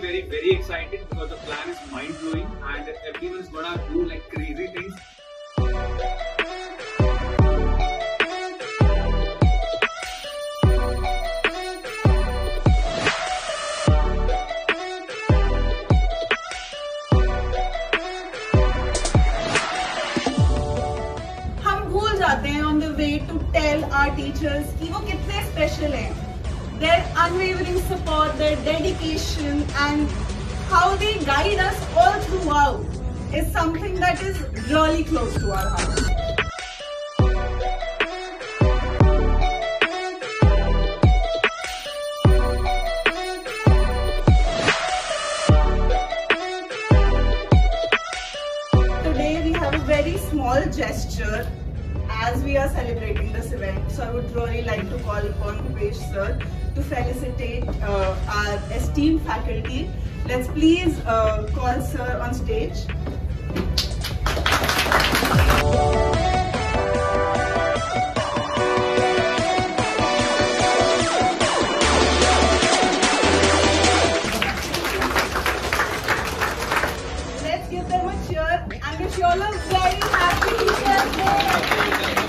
very, very, excited because the plan is mind blowing and everyone's gonna do like crazy things. हम भूल जाते हैं on the way to tell our teachers कि वो कितने special हैं their unwavering support, their dedication, and how they guide us all throughout is something that is really close to our heart. Today we have a very small gesture as we are celebrating this event, so I would really like to call upon Kubesh sir to felicitate uh, our esteemed faculty. Let's please uh, call sir on stage. Let's give them a cheer and wish you all a very Thank you.